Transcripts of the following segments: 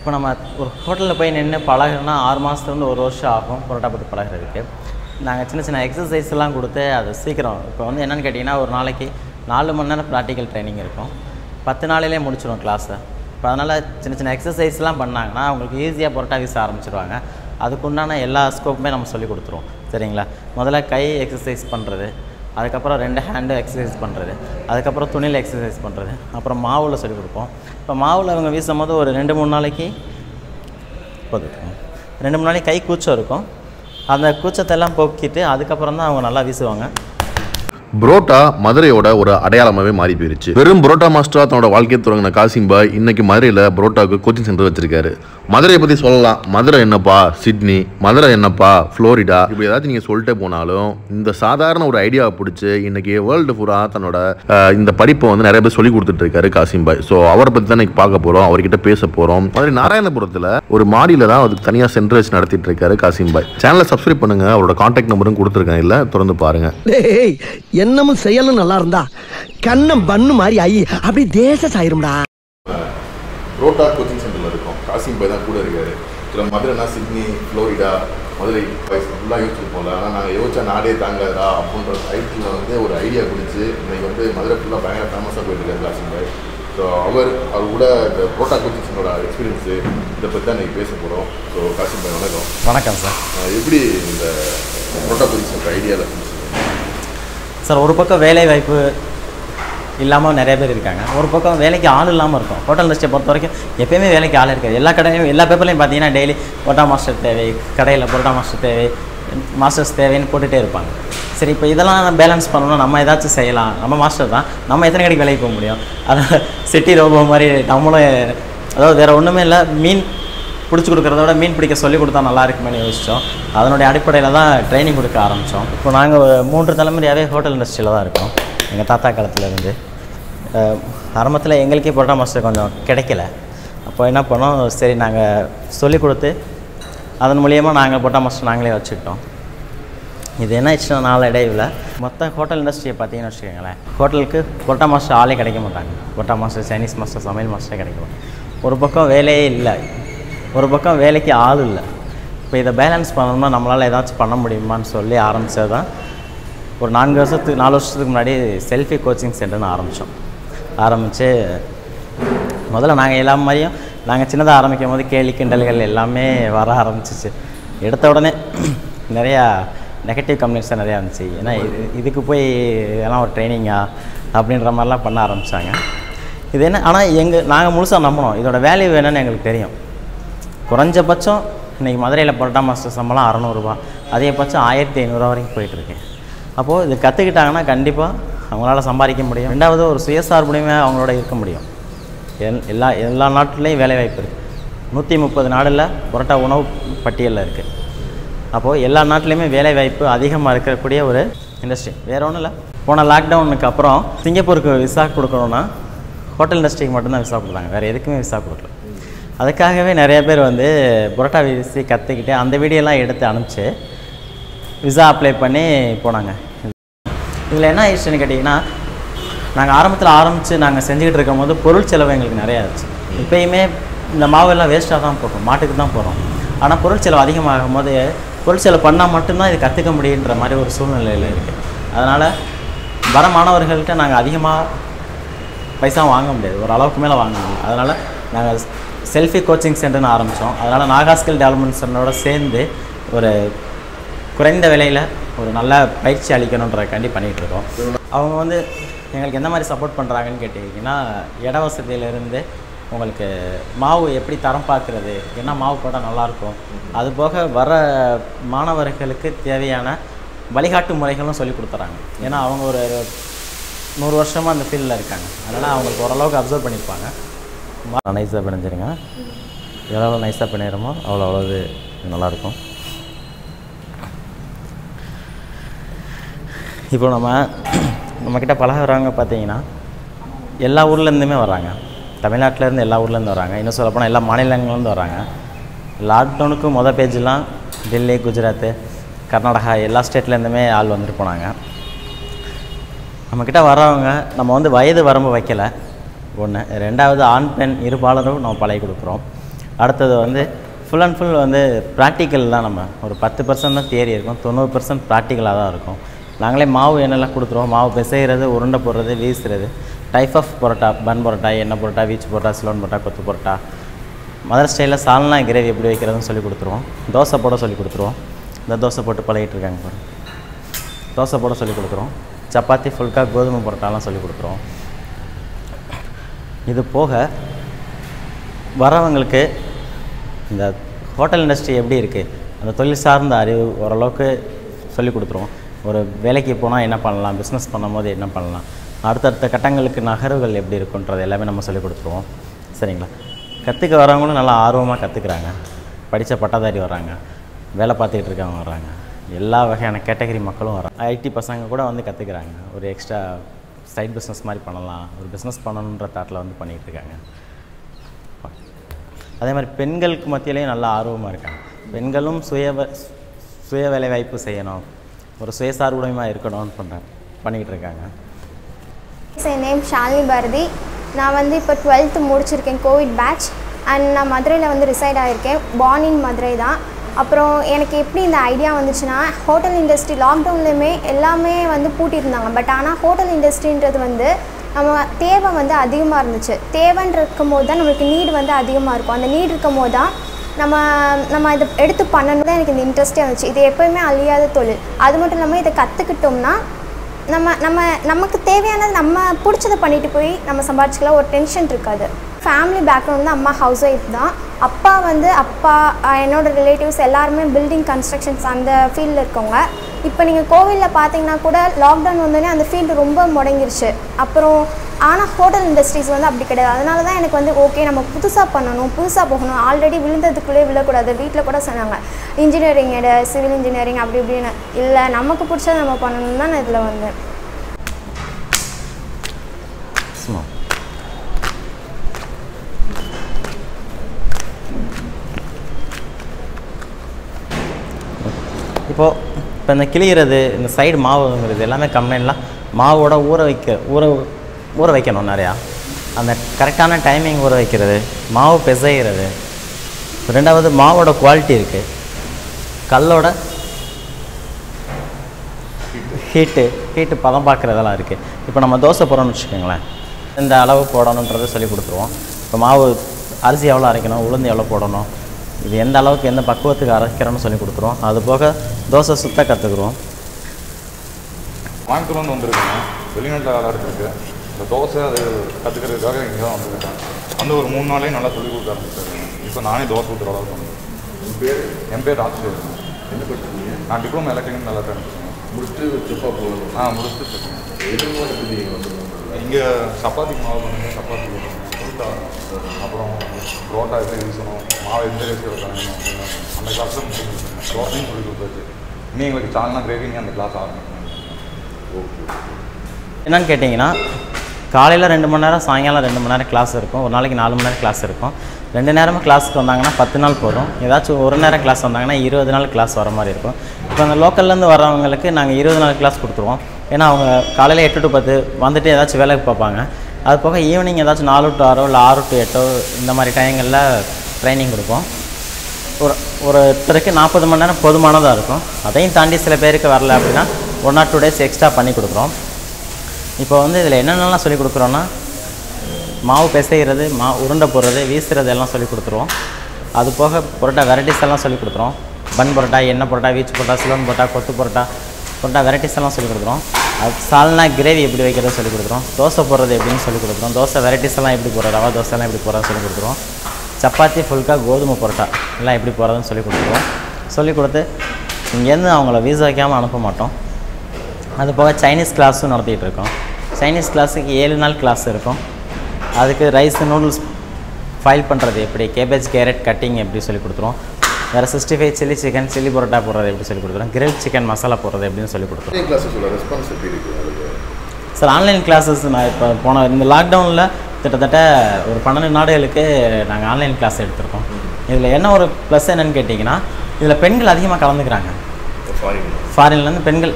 இப்போ நம்ம ஒரு ஹோட்டலில் போய் நின்று பழகுறோன்னா ஆறு மாதத்துலேருந்து ஒரு வருஷம் ஆகும் பரோட்டா போட்டு பழகுறதுக்கு. நாங்கள் சின்ன சின்ன எக்ஸசைஸ்லாம் கொடுத்து அது சீக்கிரம் இப்போ வந்து என்னென்னு கேட்டிங்கன்னா ஒரு நாளைக்கு நாலு மணி நேரம் ப்ராக்டிக்கல் ட்ரைனிங் இருக்கும். பத்து நாளிலே முடிச்சிடும் கிளாஸை இப்போ அதனால் சின்ன சின்ன எக்ஸசைஸ்லாம் பண்ணாங்கன்னா அவங்களுக்கு ஈஸியாக பரோட்டா வீச ஆரம்பிச்சிருவாங்க. அதுக்குண்டான எல்லா ஸ்கோப்புமே நம்ம சொல்லி கொடுத்துருவோம். சரிங்களா? முதல்ல கை எக்ஸசைஸ் பண்ணுறது அதுக்கப்புறம் ரெண்டு ஹேண்டு எக்ஸசைஸ் பண்ணுறது அதுக்கப்புறம் துணியில் எக்ஸசைஸ் பண்ணுறது அப்புறம் மாவில் சொல்லி கொடுப்போம். இப்போ மாவில் அவங்க வீசும் போது ஒரு ரெண்டு மூணு நாளைக்கு போதும் ரெண்டு மூணு நாளைக்கு கை கூச்சம் இருக்கும். அந்த கூச்சத்தை எல்லாம் போக்கிட்டு அதுக்கப்புறம் தான் அவங்க நல்லா வீசுவாங்க. புரோட்டா மதுரையோட ஒரு அடையாளமாகவே மாறி போயிருச்சு. வெறும் புரோட்டா மாஸ்டரா தன்னோட வாழ்க்கையை தொடங்கின காசிம் பாய் இன்னைக்கு மதுரையில் புரோட்டாவுக்கு கோச்சிங் சென்டர் வச்சிருக்காரு. மதுரையை பற்றி சொல்லலாம். மதுரை என்னப்பா? சிட்னி. மதுரை என்னப்பா? ஃப்ளோரிடா இப்படி ஏதாச்சும் நீங்கள் சொல்லிட்டே போனாலும் இந்த சாதாரண ஒரு ஐடியாவை பிடிச்சி இன்னைக்கு வேர்ல்டு பூரா தன்னோட இந்த படிப்பை வந்து நிறைய பேர் சொல்லி கொடுத்துட்டு இருக்காரு காசிம் பாய் ஸோ அவரை பற்றி தான் இன்னைக்கு பார்க்க போகிறோம் அவர்கிட்ட பேச போகிறோம் மதுரை நாராயணபுரத்தில் ஒரு மாடியில் தான் அதுக்கு தனியாக சென்டர் வச்சு நடத்திட்டு இருக்காரு காசிம் பாய் சேனலை சப்ஸ்கிரைப் பண்ணுங்க. அவரோட கான்டாக்ட் நம்பரும் கொடுத்துருக்கேன். இல்லை திறந்து பாருங்க. என்னமும் செயலும் நல்லா இருந்தா கண்ணம் பண்ணு மாதிரி ஐ அப்படி தேச சாயிரும்டா ரோட்டா கோச்சிங் சென்டரில் இருக்கோம். காசிம் பாய் தான் கூட இருக்காரு. சில மதுரைனா சிட்னி ஃப்ளோரிடா மதுரை பாய்ஸ் ஃபுல்லாக யோசிச்சு போகல ஆனால் நாங்கள் யோசிச்சா நாடே தாங்காதா அப்படின்ற டைட்டில் வந்து ஒரு ஐடியா பிடிச்சி இன்னைக்கு வந்து மதுரை ஃபுல்லாக பயங்கர ஃபேமஸாக போயிட்டு இருக்காரு காசிம் பாய். ஸோ அவர் அவர் கூட இந்த ரோட்டா கோச்சிங் சென்டரோட எக்ஸ்பீரியன்ஸு இதை பற்றி தான் இன்னைக்கு பேச போகிறோம் ஸோ காசிம் பாய் வணக்கம். வணக்கம் சார். எப்படி இந்த ரோட்டா கோச்சிங் சென்டர் ஐடியாவில் சார் ஒரு பக்கம் வேலை வாய்ப்பு இல்லாமல் நிறைய பேர் இருக்காங்க. ஒரு பக்கம் வேலைக்கு ஆள் இல்லாமல் இருக்கும். ஹோட்டல் இண்டஸ்ட்ரியை பொறுத்த வரைக்கும் எப்பயுமே வேலைக்கு ஆள் இருக்காது. எல்லா கடையும் எல்லா பேப்பர்லையும் பார்த்தீங்கன்னா டெய்லி பொட்டா மாஸ்டர் தேவை கடையில் பொட்டா மாஸ்டர் தேவை மாஸ்டர்ஸ் தேவைன்னு போட்டுகிட்டே இருப்பாங்க. சரி இப்போ இதெல்லாம் பேலன்ஸ் பண்ணணும் நம்ம ஏதாச்சும் செய்யலாம். நம்ம மாஸ்டர் தான். நம்ம எத்தனை கடைக்கு வேலைக்கு போக முடியும்? அதான் சிட்டி ரோபோ மாதிரி நம்மளும் அதாவது வேறு ஒன்றுமே இல்லை மீன் பிடிச்சி கொடுக்குறத விட மீன் பிடிக்க சொல்லி கொடுத்தா நல்லா இருக்குமேனு யோசித்தோம் அதனுடைய அடிப்படையில் தான் ட்ரைனிங் கொடுக்க ஆரம்பித்தோம் இப்போ நாங்கள் மூன்று தலைமுறையாகவே ஹோட்டல் இண்டஸ்ட்ரியில் தான் இருக்கோம். எங்கள் தாத்தா காலத்துலேருந்து ஆரம்பத்தில் எங்களுக்கே பரோட்டா மாஸ்டர் கொஞ்சம் கிடைக்கல. அப்போ என்ன பண்ணோம் சரி நாங்கள் சொல்லி கொடுத்து அதன் மூலியமாக நாங்கள் பரோட்டா மாஸ்டர் நாங்களே வச்சுக்கிட்டோம். இது என்ன ஆச்சுன்னா நாளடைவில் மொத்த ஹோட்டல் இண்டஸ்ட்ரியை பார்த்தீங்கன்னு வச்சுக்கோங்களேன். ஹோட்டலுக்கு பொட்டா மாஸ்டர் ஆளே கிடைக்க மாட்டாங்க. பொட்டா மாஸ்டர் சைனீஸ் மாஸ்டர் சமையல் மாஸ்டர் கிடைக்கும் ஒரு பக்கம் வேலையே இல்லை. ஒரு பக்கம் வேலைக்கு ஆள் இல்லை. இப்போ இதை பேலன்ஸ் பண்ணணும்னா நம்மளால் ஏதாச்சும் பண்ண முடியுமான்னு சொல்லி ஆரம்பித்தது தான் ஒரு நான்கு வருஷத்துக்கு நாலு வருஷத்துக்கு முன்னாடி செல்ஃபி கோச்சிங் சென்டர்னு ஆரம்பித்தோம் ஆரம்பித்து முதல்ல நாங்கள் எல்லா மாதிரியும் நாங்கள் சின்னதாக ஆரம்பிக்கும் போது கேலி கிண்டல்கள் எல்லாமே வர ஆரம்பிச்சிச்சு. எடுத்த உடனே நிறையா நெகட்டிவ் கம்ப்ளைண்ட்ஸ் நிறையா இருந்துச்சு. ஏன்னா இது இதுக்கு போய் இதெல்லாம் ஒரு ட்ரைனிங்கா அப்படின்ற மாதிரிலாம் பண்ண ஆரம்பித்தாங்க இது என்ன? ஆனால் எங்கள் நாங்கள் முழுசாக நம்பினோம். இதோட வேல்யூ என்னன்னு எங்களுக்கு தெரியும். குறைஞ்சபட்சம் இன்றைக்கி மதுரையில் பரோட்டா மாஸ்டர் சம்பளம் அறநூறுபா. பட்சம் ஆயிரத்தி ஐநூறுரூவா வரைக்கும் போயிட்டுருக்கு. அப்போது இது கற்றுக்கிட்டாங்கன்னா கண்டிப்பாக அவங்களால சம்பாதிக்க முடியும். ரெண்டாவது ஒரு சுயசார்புடையுமே அவங்களோட இருக்க முடியும். எல் எல்லா எல்லா நாட்டிலையும் வேலைவாய்ப்பு இருக்குது நூற்றி முப்பது நாடில் பரோட்டா உணவு பட்டியலில் இருக்குது அப்போது எல்லா நாட்டிலையுமே வேலைவாய்ப்பு அதிகமாக இருக்கக்கூடிய ஒரு இண்டஸ்ட்ரி வேறு ஒன்றும் இல்லை. போன லாக்டவுனுக்கு அப்புறம் சிங்கப்பூருக்கு விசா கொடுக்கணுன்னா ஹோட்டல் இண்டஸ்ட்ரிக்கு மட்டும்தான் விசா கொடுத்தாங்க வேறு எதுக்குமே விசா கொடுக்கல. அதுக்காகவே நிறைய பேர் வந்து புரோட்டா வீசி கற்றுக்கிட்டு அந்த வீடியோலாம் எடுத்து அனுப்பிச்சு விசா அப்ளை பண்ணி போனாங்க. இதில் என்ன ஆயிடுச்சுன்னு கேட்டிங்கன்னா நாங்கள் ஆரம்பத்தில் ஆரம்பித்து நாங்கள் செஞ்சுக்கிட்டு இருக்கும் போது பொருள் செலவு எங்களுக்கு நிறையா ஆச்சு. இப்போயுமே இந்த மாவெல்லாம் வேஸ்ட்டாக தான் போகும் மாட்டுக்கு தான் போகிறோம் ஆனால் பொருள் செலவு அதிகமாகும் போது பொருள் செலவு பண்ணால் மட்டும்தான் இது கற்றுக்க முடியுன்ற மாதிரி ஒரு சூழ்நிலையில் இருக்குது அதனால் வர மாணவர்கள்ட்ட நாங்கள் அதிகமாக பைசா வாங்க முடியாது ஒரு அளவுக்கு மேலே வாங்க முடியும் அதனால் நாங்கள் செல்ஃபி கோச்சிங் சென்டர்னு ஆரம்பித்தோம் அதனால் நாகாஸ்கில் டெவலப்மெண்ட் சென்டரோட சேர்ந்து ஒரு குறைந்த விலையில் ஒரு நல்ல பயிற்சி அளிக்கணுன்றதுக்காண்டி பண்ணிகிட்டு இருக்கோம். அவங்க வந்து எங்களுக்கு எந்த மாதிரி சப்போர்ட் பண்ணுறாங்கன்னு கேட்டிங்கன்னா இட வசதியிலேருந்து உங்களுக்கு மாவு எப்படி தரம் பார்க்குறது என்ன மாவு போட்டால் நல்லாயிருக்கும் அதுபோக வர மாணவர்களுக்கு தேவையான வழிகாட்டு முறைகளும் சொல்லி கொடுத்துறாங்க. ஏன்னா அவங்க ஒரு நூறு வருஷமாக அந்த ஃபீல்டில் இருக்காங்க. அதனால் அவங்களுக்கு ஓரளவுக்கு அப்சர்வ் பண்ணியிருப்பாங்க. நைஸாக பிணைஞ்சிருங்க. எவ்வளோ நைஸாக பிணையிறமோ அவ்வளோ அவ்வளோது நல்லாயிருக்கும். இப்போ நம்ம நம்மக்கிட்ட பழகுறவங்க பார்த்தீங்கன்னா எல்லா ஊர்லேருந்துமே வராங்க தமிழ்நாட்டிலேருந்து எல்லா ஊர்லேருந்து வராங்க இன்னும் சொல்லப்போனால் எல்லா மாநிலங்கள்லேருந்து வராங்க லாக்டவுனுக்கு மொதல் பேஜெலாம் டெல்லி குஜராத்து கர்நாடகா எல்லா ஸ்டேட்லேருந்துமே ஆள் வந்துட்டு போனாங்க. நம்மக்கிட்ட வர்றவங்க நம்ம வந்து வயது வரம்பு வைக்கலை. ஒன்று ரெண்டாவது ஆண் பெண் இருபாலரும் நம்ம பழகி கொடுக்குறோம். அடுத்தது வந்து ஃபுல் அண்ட் ஃபுல் வந்து ப்ராக்டிக்கல் தான் நம்ம. ஒரு பத்து பர்சன்ட் தான் தியரி இருக்கும். தொண்ணூறு பர்சன்ட் ப்ராக்டிக்கலாக தான் இருக்கும். நாங்களே மாவு என்னெல்லாம் கொடுத்துருவோம். மாவு பிசைகிறது உருண்டை போடுறது வீசுறது. Type of parotta bun parotta எண்ணெய் பரோட்டா வீச்சு பரோட்டா சிலோன் பரோட்டா கொத்து பரோட்டா. மதர் ஸ்டைலில் சால்னா கிரேவி எப்படி வைக்கிறதுன்னு சொல்லி கொடுத்துருவோம். தோசை போட சொல்லி கொடுத்துருவோம். இந்த தோசை போட்டு பழகிட்டு இருக்காங்க தோசை போட சொல்லி கொடுக்குறோம். சப்பாத்தி ஃபுல்கா கோதுமை பரோட்டாலாம் சொல்லி கொடுக்குறோம். இது போக வரவங்களுக்கு இந்த ஹோட்டல் இண்டஸ்ட்ரி எப்படி இருக்குது அந்த தொழில் சார்ந்த அறிவு ஓரளவுக்கு சொல்லி கொடுத்துருவோம். ஒரு வேலைக்கு போனால் என்ன பண்ணலாம்? பிஸ்னஸ் பண்ணும்போது என்ன பண்ணலாம்? அடுத்தடுத்த கட்டங்களுக்கு நகர்வுகள் எப்படி இருக்குன்றது எல்லாமே நம்ம சொல்லி கொடுத்துருவோம். சரிங்களா? கற்றுக்க வரவங்களும் நல்லா ஆர்வமாக கற்றுக்குறாங்க படித்த பட்டதாரி வராங்க வேலை பார்த்துக்கிட்டு இருக்கவங்க வராங்க எல்லா வகையான கேட்டகரி மக்களும் வராங்க ஐடி பசங்க கூட வந்து கற்றுக்குறாங்க ஒரு எக்ஸ்ட்ரா சைட் பிஸ்னஸ் மாதிரி பண்ணலாம். ஒரு பிஸ்னஸ் பண்ணணுன்ற தாட்டில் வந்து பண்ணிகிட்டு இருக்காங்க. அதே மாதிரி பெண்களுக்கு மத்தியிலையும் நல்லா ஆர்வமாக இருக்காங்க. பெண்களும் சுய சுய வேலைவாய்ப்பு செய்யணும். ஒரு சுயசார்புடையமாக இருக்கணும்னு பண்ணுறேன் பண்ணிக்கிட்டு இருக்காங்க. என் நேம் ஷாலினி பாரதி நான் வந்து இப்போ டுவெல்த்து முடிச்சிருக்கேன் கோவிட் பேட்ச் அண்ட் நான் மதுரையில் வந்து ரிசைட் ஆகியிருக்கேன் born இன் மதுரை தான். அப்புறம் எனக்கு எப்படி இந்த ஐடியா வந்துச்சுன்னா ஹோட்டல் இண்டஸ்ட்ரி லாக்டவுன்லேயுமே எல்லாமே வந்து பூட்டியிருந்தாங்க. பட் ஆனால் ஹோட்டல் இண்டஸ்ட்ரின்றது வந்து நம்ம தேவை வந்து அதிகமாக இருந்துச்சு. தேவைன்னு இருக்கும்போது தான் நம்மளுக்கு நீடு வந்து அதிகமாக இருக்கும். அந்த நீடு இருக்கும் போது தான் நம்ம நம்ம இதை எடுத்து பண்ணணும் தான் எனக்கு இந்த இன்ட்ரெஸ்டே வந்துச்சு. இது எப்போயுமே அழியாத தொழில். அது மட்டும் இல்லாமல் இதை கற்றுக்கிட்டோம்னா நம்ம நம்ம நமக்கு தேவையானது நம்ம பிடிச்சத பண்ணிட்டு போய் நம்ம சம்பாதிச்சிக்கலாம். ஒரு டென்ஷன் இருக்காது. ஃபேமிலி பேக்ரவுண்ட் வந்து அம்மா ஹவுஸ் ஒய்ஃப் தான். அப்பா வந்து அப்பா என்னோடய ரிலேட்டிவ்ஸ் எல்லாருமே பில்டிங் கன்ஸ்ட்ரக்ஷன்ஸ் அந்த ஃபீல்டில் இருக்கவங்க. இப்போ நீங்கள் கோவிலில் பார்த்தீங்கன்னா கூட லாக்டவுன் வந்தோடனே அந்த ஃபீல்டு ரொம்ப முடங்கிருச்சு. அப்புறம் ஆனால் ஹோட்டல் இண்டஸ்ட்ரீஸ் வந்து அப்படி கிடையாது. அதனால தான் எனக்கு வந்து ஓகே நம்ம புதுசாக பண்ணணும் புதுசாக போகணும். ஆல்ரெடி விழுந்ததுக்குள்ளே விழக்கூடாது. வீட்டில் கூட சொன்னாங்க இன்ஜினியரிங் எடு சிவில் இன்ஜினியரிங் அப்படி இப்படின்னு. இல்லை நமக்கு பிடிச்சத நம்ம பண்ணணும் தான் நான் இதில் வந்தேன் சும்மா இப்போது இப்போ இந்த கிளியிறது இந்த சைடு மாவுங்கிறது எல்லாமே கம்ப்ளைண்ட்லாம் மாவோட ஊற வைக்க ஊற ஊற வைக்கணும் நிறையா. அந்த கரெக்டான டைமிங் ஊற வைக்கிறது மாவு பிசைகிறது ரெண்டாவது மாவோட குவாலிட்டி இருக்குது கல்லோட ஹீட்டு ஹீட்டு பதம் பார்க்குறதெல்லாம் இருக்குது இப்போ நம்ம தோசை போடுறோம்னு வச்சுக்கோங்களேன். இந்த அளவு போடணுன்றதை சொல்லி கொடுத்துருவோம். இப்போ மாவு அரிசி எவ்வளோ அரைக்கணும் உளுந்து எவ்வளோ போடணும் இது எந்த அளவுக்கு எந்த பக்குவத்துக்கு அரைக்கிறோன்னு சொல்லி கொடுத்துருவோம். அது போக தோசை சுத்த கற்றுக்குறோம் கோயம்புத்தூர்லேருந்து வந்திருக்கேங்க. வெளிநாட்டில் வேலை இருக்கு. இந்த தோசை அது கற்றுக்கிறதுக்காக இங்கே தான் வந்திருக்கேன் வந்து ஒரு மூணு நாளே நல்லா சொல்லிக் கொடுக்க ஆரம்பிச்சிருக்கேன் இப்போ நானே தோசை ஊற்றுற அளவுக்கு வந்தேன் என் பேர் ராஜ்சேகர் என்ன படிச்சீங்க நான் டிப்ளமோ எலக்ட்ரிக்கல் நல்லா தெரிஞ்சுக்கேன் முடிச்சுட்டு செப்பா போகணும். ஆ முடிச்சுட்டு இருக்கேன் எதுவும் வந்துருக்கீங்க? இங்கே சப்பாத்திக்கு மாவு பண்ணுங்க சப்பாத்தி புரோட்டா அப்புறம் புரோட்டா எப்படி வீசணும் மாவு எந்த ரேஸில் வைக்கணும் அந்த கிளாஸில் புரோட்டையும் சொல்லி கொடுத்தாச்சு. இனி எங்களுக்கு சால்னா கிரேவி அந்த கிளாஸ் ஆரம்பிக்கணும் என்னன்னு கேட்டிங்கன்னா காலையில் ரெண்டு மணி நேரம் சாயங்காலம் ரெண்டு மணி நேரம் கிளாஸ் இருக்கும். ஒரு நாளைக்கு நாலு மணி நேரம் கிளாஸ் இருக்கும். ரெண்டு நேரமும் கிளாஸுக்கு வந்தாங்கன்னா பத்து நாள் போதும். ஏதாச்சும் ஒரு நேரம் கிளாஸ் வந்தாங்கன்னா இருபது நாள் கிளாஸ் வர மாதிரி இருக்கும். இப்போ அந்த லோக்கல்லேருந்து வரவங்களுக்கு நாங்கள் இருபது நாள் கிளாஸ் கொடுத்துருவோம். ஏன்னா அவங்க காலையில் எட்டு டு பத்து வந்துட்டு ஏதாச்சும் வேலைக்கு பார்ப்பாங்க அது போக ஈவினிங் ஏதாச்சும் நாலு டு ஆறோ இல்லை ஆறு டு எட்டோ இந்த மாதிரி டைங்களில் ட்ரைனிங் கொடுப்போம். ஒரு ஒருத்தருக்கு நாற்பது மணி நேரம் போதுமானதாக இருக்கும். அதையும் தாண்டி சில பேருக்கு வரல அப்படின்னா one or two days extra பண்ணி கொடுக்குறோம். இப்போ வந்து இதில் என்னென்னலாம் சொல்லி கொடுக்குறோன்னா மாவு பிசைகிறது மா உருண்டை போடுறது வீசுறது எல்லாம் சொல்லி கொடுத்துருவோம். அது போக பரோட்டா வெரைட்டிஸ் எல்லாம் சொல்லி கொடுத்துருவோம் பன் பரோட்டா எண்ணெய் பரோட்டா வீச்சு பரோட்டா சிலோன் பரோட்டா கொத்து பரோட்டா பரோட்டா வெரைட்டிஸ் எல்லாம் சொல்லி கொடுக்குறோம். சால்னா கிரேவி எப்படி வைக்கிறத சொல்லி கொடுக்குறோம். தோசை போடுறது எப்படின்னு சொல்லி கொடுக்குறோம். தோசை வெரைட்டிஸ் எல்லாம் எப்படி போடுறது ரவா தோசை எல்லாம் எப்படி போடுறதுன்னு சொல்லி கொடுக்குறோம். சப்பாத்தி ஃபுல்கா கோதுமை பரோட்டா எல்லாம் எப்படி போடுறதுன்னு சொல்லி கொடுத்துருவோம் சொல்லி கொடுத்து இங்கேருந்து அவங்கள வீசா வைக்காமல் அனுப்ப மாட்டோம். அது போக சைனீஸ் கிளாஸும் நடத்திட்டு இருக்கோம். சைனீஸ் கிளாஸுக்கு ஏழு நாள் கிளாஸ் இருக்கும். அதுக்கு ரைஸ் நூடுல்ஸ் ஃபைல் பண்ணுறது எப்படி கேபேஜ் கேரட் கட்டிங் எப்படி சொல்லி கொடுத்துருவோம். வேறு sixty five chilli chicken chilli parotta போடுறது எப்படி சொல்லி கொடுத்துருவோம் கிரில் சிக்கன் மசாலா போடுறது எப்படின்னு சொல்லி அதுக்கு? சார் ஆன்லைன் கிளாஸஸ் நான் இப்போ போன இந்த லாக்டவுனில் கிட்டத்தட்ட ஒரு பன்னெண்டு நாடுகளுக்கு நாங்கள் ஆன்லைன் கிளாஸ் எடுத்திருக்கோம். இதில் என்ன ஒரு ப்ளஸ் என்னன்னு கேட்டிங்கன்னா இதில் பெண்கள் அதிகமாக கலந்துக்கிறாங்க. ஃபாரின் ஃபாரின்லேருந்து பெண்கள்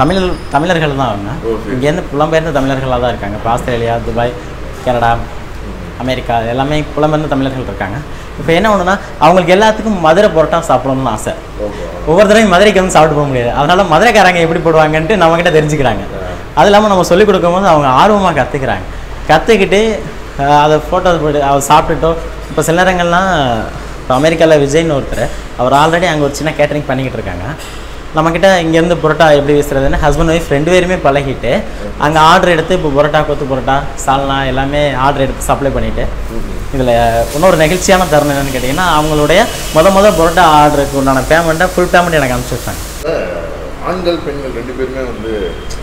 தமிழ் தமிழர்கள் தான் அவங்க. இங்கேருந்து புலம்பெயர்ந்த தமிழர்களாக தான் இருக்காங்க. இப்போ ஆஸ்திரேலியா துபாய் கனடா அமெரிக்கா எல்லாமே புலம்பெயர்ந்த தமிழர்கள் இருக்காங்க. இப்போ என்ன ஒன்றுனா அவங்களுக்கு எல்லாத்துக்கும் மதுரை பரோட்டா சாப்பிடணும்னு ஆசை. ஒவ்வொரு தடவையும் மதுரைக்கு வந்து சாப்பிட்டு போக முடியாது. அதனால மதுரைக்காரங்க எப்படி போடுவாங்கன்ட்டு நம்மக்கிட்ட தெரிஞ்சுக்கிறாங்க. அது இல்லாமல் நம்ம சொல்லிக் கொடுக்கும்போது அவங்க ஆர்வமாக கற்றுக்குறாங்க கற்றுக்கிட்டு அதை ஃபோட்டோ போட்டு அவர் சாப்பிட்டுட்டோ இப்போ சில நேரங்கள்லாம் இப்போ அமெரிக்காவில் விஜய்னு ஒருத்தர் அவர் ஆல்ரெடி அங்கே ஒரு சின்ன கேட்டரிங் பண்ணிக்கிட்டு இருக்காங்க. நம்மக்கிட்ட இங்கேருந்து பரோட்டா எப்படி வீசுறதுன்னு ஹஸ்பண்ட் ஒய்ஃப் ரெண்டு பேருமே பழகிட்டு அங்கே ஆர்டர் எடுத்து இப்போ பரோட்டா கொத்து பரோட்டா சால்னா எல்லாமே ஆர்டர் எடுத்து சப்ளை பண்ணிவிட்டு இதில் இன்னொரு நெகிழ்ச்சியான தருணம் என்னென்னு கேட்டிங்கன்னா அவங்களுடைய முத முத பரோட்டா ஆர்டருக்கு உண்டான பேமெண்ட்டை ஃபுல் பேமெண்ட் எனக்கு அனுப்பிச்சி விட்டாங்க. ஆண்கள் பெண்கள் ரெண்டு பேருமே வந்து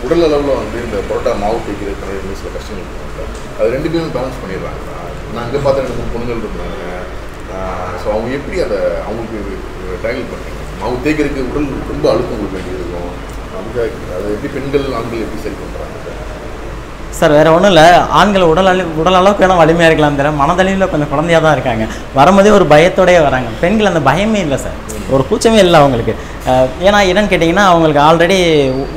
உடல் அளவில் வந்து இந்த பரோட்டா மாவு தேய்க்கிறது சில கஷ்டங்கள் அது ரெண்டு பேரும் பேலன்ஸ் பண்ணிடுறாங்க. நான் அங்கே பார்த்து ரெண்டு மூணு பொண்ணுங்கள் இருந்தாங்க. ஸோ அவங்க எப்படி அதை அவங்களுக்கு டேக்கிள் பண்ணுறீங்க மாவு தேய்க்கிறதுக்கு உடல் ரொம்ப அழுத்தம் கொடுக்க வேண்டியது இருக்கும். அவங்க அதை எப்படி பெண்கள் ஆண்கள் எப்படி சரி பண்ணுறாங்க சார் வேற ஒன்றும் இல்லை. ஆண்கள் உடல் அளவு உடல் அளவுக்கு வேணால் வலிமையாக இருக்கலாம் தவிர மனதளவில் கொஞ்சம் குழந்தையாக தான் இருக்காங்க. வரும்போதே ஒரு பயத்தோடயே வராங்க. பெண்கள் அந்த பயமே இல்லை சார். ஒரு கூச்சமே இல்லை அவங்களுக்கு. ஏன்னா என்னன்னு கேட்டிங்கன்னா அவங்களுக்கு ஆல்ரெடி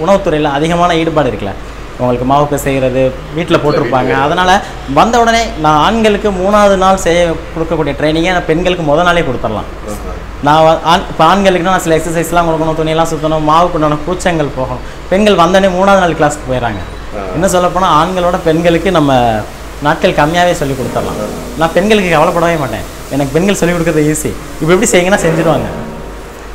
உணவுத்துறையில் அதிகமான ஈடுபாடு இருக்குல்ல. அவங்களுக்கு மாவுக்கு செய்கிறது வீட்டில் போட்டிருப்பாங்க. அதனால் வந்த உடனே நான் ஆண்களுக்கு மூணாவது நாள் செய்ய கொடுக்கக்கூடிய ட்ரைனிங்கை நான் பெண்களுக்கு முத நாளே கொடுத்துடலாம். நான் ஆண் இப்போ ஆண்களுக்குனா நான் சில எக்ஸசைஸ்லாம் கொடுக்கணும் துணியெல்லாம் சுற்றணும் மாவுக்கு உண்டான கூச்சங்கள் போகணும். பெண்கள் வந்தோடனே மூணாவது நாள் கிளாஸ்க்கு போயிடறாங்க இன்னும் சொல்லப்போனால் ஆண்களோட பெண்களுக்கு நம்ம நாட்கள் கம்மியாகவே சொல்லி கொடுத்துடலாம். நான் பெண்களுக்கு கவலைப்படவே மாட்டேன். எனக்கு பெண்கள் சொல்லிக் கொடுக்குறது ஈஸி இப்போ எப்படி செய்யுங்கன்னா செஞ்சுருவாங்க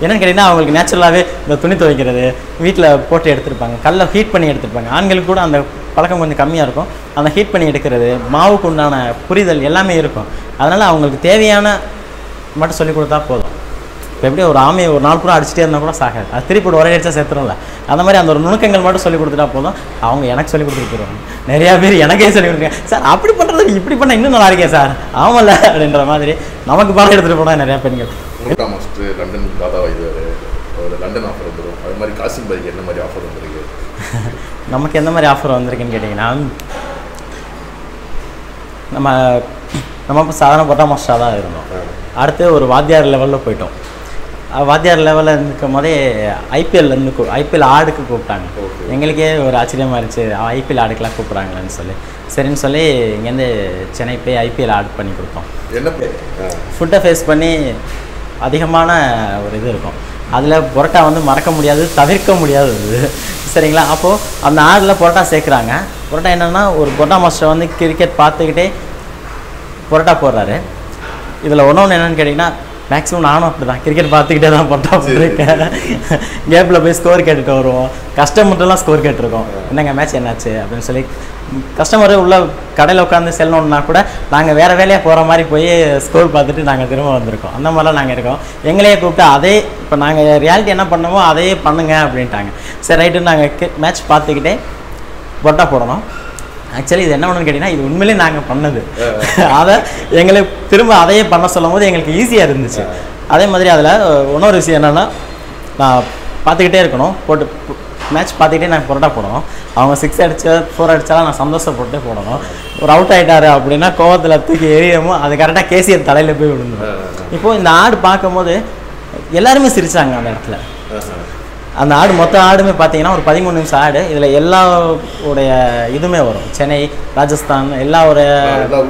என்னென்னு கேட்டிங்கன்னா அவங்களுக்கு நேச்சுரலாகவே இந்த துணி துவைக்கிறது வீட்டில் போட்டு எடுத்துருப்பாங்க. கல்லை ஹீட் பண்ணி எடுத்துருப்பாங்க. ஆண்களுக்கு கூட அந்த பழக்கம் கொஞ்சம் கம்மியாக இருக்கும். அந்த ஹீட் பண்ணி எடுக்கிறது மாவுக்கு உண்டான புரிதல் எல்லாமே இருக்கும். அதனால் அவங்களுக்கு தேவையான மட்டும் சொல்லிக் கொடுத்தா போதும். இப்போ எப்படி ஒரு ஆமையை ஒரு நாள் கூட அடிச்சுட்டே இருந்தால் கூட சாகாது. அது திருப்பி ஒரு ஒரே அடிச்சா செத்துரும்ல. அந்த மாதிரி அந்த ஒரு நுணுக்கங்கள் மட்டும் சொல்லி கொடுத்துட்டா போதும். அவங்க எனக்கு சொல்லி கொடுத்துருக்குறாங்க நிறையா பேர் எனக்கே சொல்லி கொடுத்துருக்காங்க. சார் அப்படி பண்ணுறதுக்கு இப்படி பண்ணால் இன்னும் நல்லா இருக்கேன் சார். ஆமாம்ல அப்படின்ற மாதிரி நமக்கு பாடம் எடுத்துகிட்டு போனால் நிறையா பெண்கள். மாஸ்டர் லண்டன் தாதா வைத்தார் ஒரு லண்டன் ஆஃபர் வந்துடும் அது மாதிரி காசிம் பைக்கு என்ன மாதிரி ஆஃபர் வந்திருக்கு? நமக்கு எந்த மாதிரி ஆஃபர் வந்திருக்குன்னு கேட்டிங்கன்னா நம்ம நம்ம இப்போ சாதாரண பொட்டா மாஸ்டராக தான் இருந்தோம். அடுத்து ஒரு வாத்தியார் லெவலில் போயிட்டோம். வாத்தியார் லெவலில் இருக்கும் போதே ஐபிஎல்லேருந்து ஐபிஎல் ஆடுக்கு கூப்பிட்டாங்க. எங்களுக்கே ஒரு ஆச்சரியமாக இருந்துச்சு. ஐபிஎல் ஆடுக்கெலாம் கூப்பிட்றாங்களேன்னு சொல்லி. சரின்னு சொல்லி இங்கேருந்து சென்னை போய் ஐபிஎல் ஆட் பண்ணி கொடுத்தோம். என்ன. ஃபுட்டை ஃபேஸ் பண்ணி அதிகமான ஒரு இது இருக்கும். அதில் புரோட்டா வந்து மறக்க முடியாது தவிர்க்க முடியாதது சரிங்களா? அப்போது அந்த ஆடில் பரோட்டா சேர்க்குறாங்க. பரோட்டா என்னென்னா ஒரு பரோட்டா மாஸ்டர் வந்து கிரிக்கெட் பார்த்துக்கிட்டே புரோட்டா போடுறாரு. இதில் ஒன்று ஒன்று என்னென்னு கேட்டிங்கன்னா மேக்ஸிமம் நானும் அப்படி தான் கிரிக்கெட் பார்த்துக்கிட்டே தான் பரோட்டா போட்டிருக்கேன். கேப்பில் போய் ஸ்கோர் கேட்டுட்டு வருவோம். கஸ்டமர்ட்டெல்லாம் ஸ்கோர் கேட்டிருக்கோம். என்னங்க மேட்ச் என்னாச்சு? அப்படின்னு சொல்லி கஸ்டமர் உள்ள கடையில் உட்காந்து செல்லணுன்னா கூட நாங்கள் வேறு வேலையாக போகிற மாதிரி போய் ஸ்கோர் பார்த்துட்டு நாங்கள் திரும்ப வந்திருக்கோம். அந்த மாதிரிலாம் நாங்கள் இருக்கோம். எங்களையே கூப்பிட்டு அதே இப்போ நாங்கள் ரியாலிட்டி என்ன பண்ணமோ அதையே பண்ணுங்க அப்படின்ட்டாங்க. சரி ரைட்டு நாங்கள் மேட்ச் பார்த்துக்கிட்டே பரோட்டா போடணும். ஆக்சுவலி இது என்ன ஒன்றுன்னு கேட்டிங்கன்னா இது உண்மையிலேயே நாங்கள் பண்ணது. அதை எங்களுக்கு திரும்ப அதையே பண்ண சொல்லும் போது எங்களுக்கு ஈஸியாக இருந்துச்சு. அதே மாதிரி அதில் இன்னொரு விஷயம் என்னென்னா நான் பார்த்துக்கிட்டே இருக்கணும். போட்டு மேட்ச் பார்த்துக்கிட்டே நாங்கள் பரோட்டா போடணும் அவங்க சிக்ஸ் அடிச்சா ஃபோர் அடிச்சாலும் நான் சந்தோஷப்பட்டு போடணும். ஒரு அவுட் ஆகிட்டாரு அப்படின்னா கோவத்தில் தூக்கி எறியமோ அது கரெக்டாக கேசியர் தலையில் போய் விழுந்துடும் இப்போது இந்த ஆடு பார்க்கும்போது எல்லாருமே சிரிச்சாங்க அந்த இடத்துல. அந்த ஆடு மொத்த ஆடுமே பார்த்தீங்கன்னா ஒரு பதிமூணு நிமிஷம் ஆடு. இதில் எல்லா உடைய இதுவுமே வரும். சென்னை ராஜஸ்தான் எல்லா ஒரு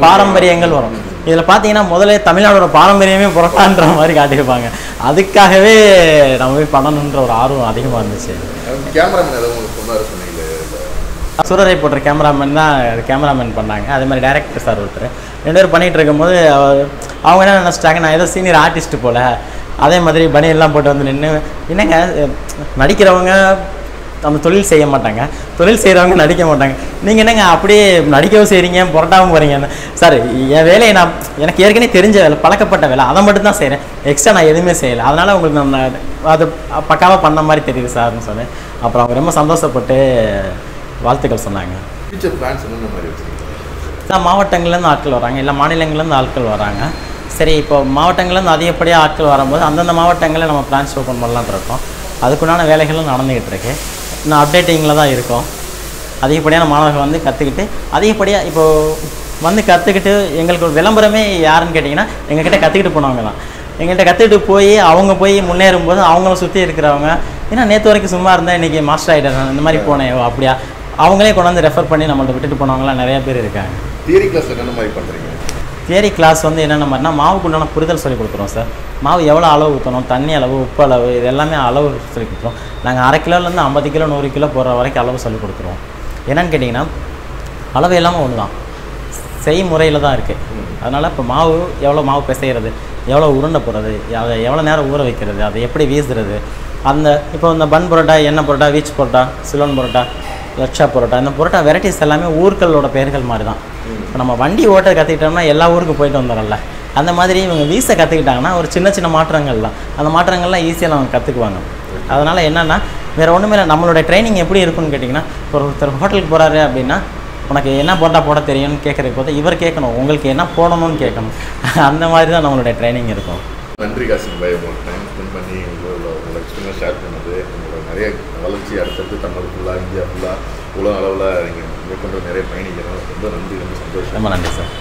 பாரம்பரியங்கள் வரும். இதில் பார்த்தீங்கன்னா முதல்ல தமிழ்நாடோட பாரம்பரியமே புறக்கான்ற மாதிரி காட்டியிருப்பாங்க. அதுக்காகவே நம்ம போய் பண்ணணுன்ற ஒரு ஆர்வம் அதிகமாக இருந்துச்சு. சூரரை போட்ட கேமராமேன் தான் கேமராமேன் பண்ணாங்க. அதே மாதிரி டேரக்டர் சார் ஒருத்தர். ரெண்டு பேரும் பண்ணிகிட்டு இருக்கும்போது அவர் அவங்க என்ன நினச்சிட்டாங்க நான் ஏதோ சீனியர் ஆர்டிஸ்ட் போல். அதே மாதிரி பனியெல்லாம் போட்டு வந்து நின்று என்னங்க நடிக்கிறவங்க நம்ம தொழில் செய்ய மாட்டாங்க. தொழில் செய்கிறவங்க நடிக்க மாட்டாங்க. நீங்கள் என்னங்க அப்படியே நடிக்கவும் செய்கிறீங்க புரட்டாவும் போகிறீங்க சார் என் வேலையை நான் எனக்கு ஏற்கனவே தெரிஞ்ச வேலை பழக்கப்பட்ட வேலை அதை மட்டும் தான் செய்கிறேன் எக்ஸ்ட்ரா நான் எதுவுமே செய்யலை. அதனால் உங்களுக்கு நம்ம அது பக்காவாக பண்ண மாதிரி தெரியுது சார்னு சொன்னேன் அப்புறம் அவங்க ரொம்ப சந்தோஷப்பட்டு வாழ்த்துக்கள் சொன்னாங்க. ஃபியூச்சர் பிளான்ஸ் மாவட்டங்கள்லேருந்து ஆட்கள் வராங்க எல்லா மாநிலங்கள்லேருந்து ஆட்கள் வராங்க. சரி இப்போ மாவட்டங்கள்லேருந்து அதிகப்படியாக ஆட்கள் வரும்போது அந்தந்த மாவட்டங்களில் நம்ம பிரான்ச் ஓப்பன் பண்ணலான்னு இருக்கோம். அதுக்குண்டான வேலைகளும் நடந்துக்கிட்டு இருக்கு. இன்னும் அப்டேட்டிங்கில் தான் இருக்கோம். அதிகப்படியான மாணவர்கள் வந்து கற்றுக்கிட்டு அதிகப்படியாக இப்போது வந்து கற்றுக்கிட்டு எங்களுக்கு ஒரு விளம்பரமே யாருன்னு கேட்டிங்கன்னா எங்ககிட்ட கற்றுக்கிட்டு போனவங்க தான். எங்கள்கிட்ட கற்றுக்கிட்டு போய் அவங்க போய் முன்னேறும்போது அவங்கள சுற்றி இருக்கிறவங்க ஏன்னா நேற்று வரைக்கும் சும்மா இருந்தால் இன்றைக்கி மாஸ்டர் ஆகிட்டேன் இந்த மாதிரி போனேன் அப்படியா? அவங்களே கொண்டாந்து ரெஃபர் பண்ணி நம்மள்ட்ட விட்டுட்டு போனவங்களாம் நிறைய பேர் இருக்காங்க. தியரி கிளாஸ் என்னென்ன மாதிரி பண்ணுறீங்க தியரி கிளாஸ் வந்து என்னென்ன மாதிரினா மாவுக்குண்டான புரிதல் சொல்லி கொடுக்குறோம் சார். மாவு எவ்வளோ அளவு ஊற்றணும் தண்ணி அளவு உப்பு அளவு இது எல்லாமே அளவு சொல்லி கொடுக்குறோம் நாங்கள் அரை கிலோலேருந்து ஐம்பது கிலோ நூறு கிலோ போடுற வரைக்கும் அளவு சொல்லி கொடுக்குறோம் என்னென்னு கேட்டிங்கன்னா அளவு எல்லாமே ஒன்று தான் செய்முறையில் தான் இருக்குது அதனால் இப்போ மாவு எவ்வளோ மாவு பிசைகிறது எவ்வளோ உருண்டை போடுறது அதை எவ்வளோ நேரம் ஊற வைக்கிறது அதை எப்படி வீசுறது அந்த இப்போ இந்த பன் பரோட்டா எண்ணெய் பரோட்டா வீச் பரோட்டா சிலோன் பரோட்டா லட்சா பரோட்டா. இந்த பரோட்டா வெரைட்டிஸ் எல்லாமே ஊர்களோட பெயர்கள் மாதிரி தான் இப்போ நம்ம வண்டி ஓட்ட கற்றுக்கிட்டோம்னா எல்லா ஊருக்கு போயிட்டு வந்துடும்ல அந்த மாதிரி இவங்க வீச கற்றுக்கிட்டாங்கன்னா ஒரு சின்ன சின்ன மாற்றங்கள் தான் அந்த மாற்றங்கள்லாம் ஈஸியாக அவங்க கற்றுக்குவாங்க அதனால் என்னென்னா வேறு ஒன்றுமே இல்லை. நம்மளோட ட்ரைனிங் எப்படி இருக்குன்னு கேட்டிங்கன்னா ஒருத்தர் ஹோட்டலுக்கு போகிறாரு அப்படின்னா உனக்கு என்ன பரோட்டா போட தெரியும்னு கேட்குறதுக்கு போது இவர் கேட்கணும். உங்களுக்கு என்ன போடணும்னு கேட்கணும். அந்த மாதிரி தான் நம்மளுடைய ட்ரைனிங் இருக்கும். நன்றி காசிம் பாய் உங்களோட டைம் ஸ்பெண்ட் பண்ணி உங்களோட உங்களோட எக்ஸ்பீரியன்ஸ் ஷேர் பண்ணது. நிறைய வளர்ச்சி அடுத்தடுத்து தமிழ் ஃபுல்லாக இந்தியா ஃபுல்லாக உலக அளவில் நீங்கள் மேற்கொண்டு நிறைய பயணிக்கிறோம் ரொம்ப நன்றி ரொம்ப சந்தோஷம். ரொம்ப நன்றி சார்